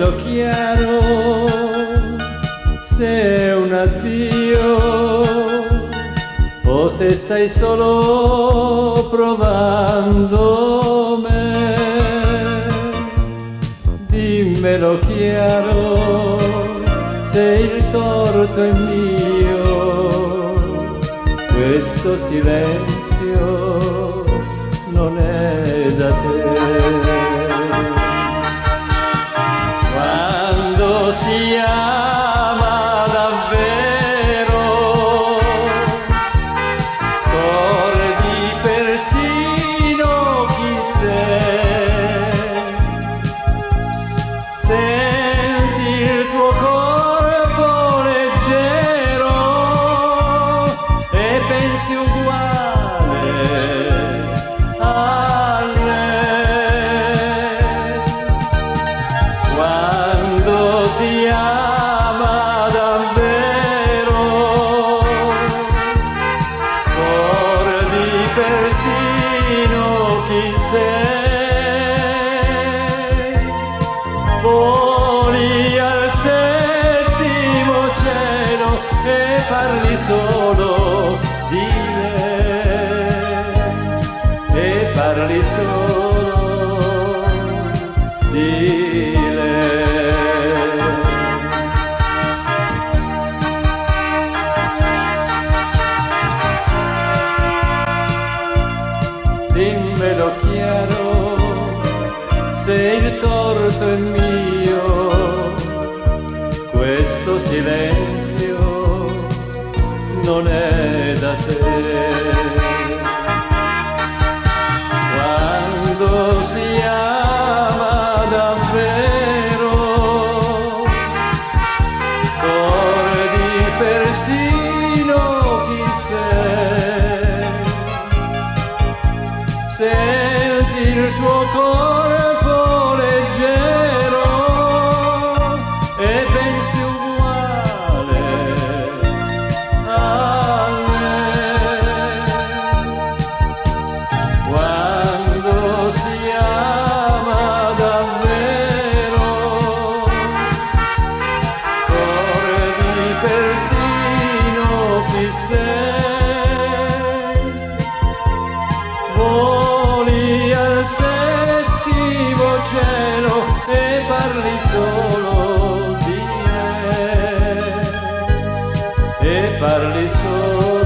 dimmelo chiaro se è un addio o se stai solo provando me. Dimmelo chiaro se il torto è mio, questo silenzio non è pensi uguale. a lei. Quando si ama davvero, scordi persino chi sei, voli al settimo cielo e parli solo e parli solo di dimmelo chiaro se il torto è mio, questo silenzio non è persino chi sei senti il tuo corpo sei. Voli al settimo cielo e parli solo di me. E parli solo